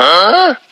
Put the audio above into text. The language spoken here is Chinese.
う。